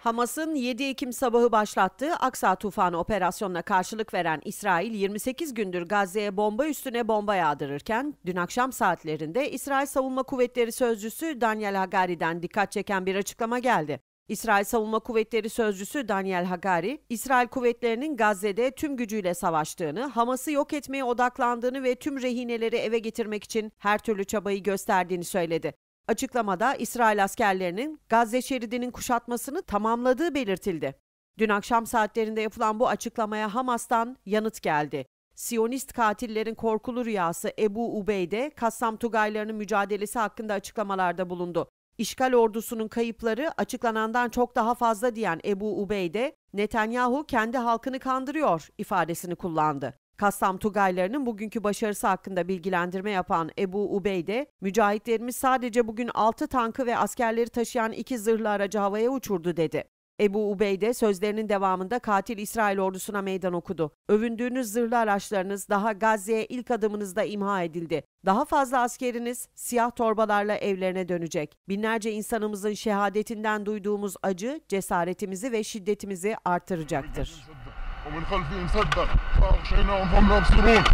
Hamas'ın 7 Ekim sabahı başlattığı Aksa Tufanı operasyonuna karşılık veren İsrail 28 gündür Gazze'ye bomba üstüne bomba yağdırırken dün akşam saatlerinde İsrail Savunma Kuvvetleri Sözcüsü Daniel Hagari'den dikkat çeken bir açıklama geldi. İsrail Savunma Kuvvetleri Sözcüsü Daniel Hagari, İsrail kuvvetlerinin Gazze'de tüm gücüyle savaştığını, Hamas'ı yok etmeye odaklandığını ve tüm rehineleri eve getirmek için her türlü çabayı gösterdiğini söyledi. Açıklamada İsrail askerlerinin Gazze şeridinin kuşatmasını tamamladığı belirtildi. Dün akşam saatlerinde yapılan bu açıklamaya Hamas'tan yanıt geldi. Siyonist katillerin korkulu rüyası Ebu Ubeyde, Kassam Tugaylarının mücadelesi hakkında açıklamalarda bulundu. İşgal ordusunun kayıpları açıklanandan çok daha fazla diyen Ebu Ubeyde, Netanyahu kendi halkını kandırıyor ifadesini kullandı. Kassam Tugaylarının bugünkü başarısı hakkında bilgilendirme yapan Ebu Ubeyde, mücahitlerimiz sadece bugün 6 tankı ve askerleri taşıyan iki zırhlı aracı havaya uçurdu dedi. Ebu Ubeyde sözlerinin devamında katil İsrail ordusuna meydan okudu. Övündüğünüz zırhlı araçlarınız daha Gazze'ye ilk adımınızda imha edildi. Daha fazla askeriniz siyah torbalarla evlerine dönecek. Binlerce insanımızın şehadetinden duyduğumuz acı cesaretimizi ve şiddetimizi artıracaktır. ومن خلفهم سدا فاغشيناهم فهم لا يبصرون.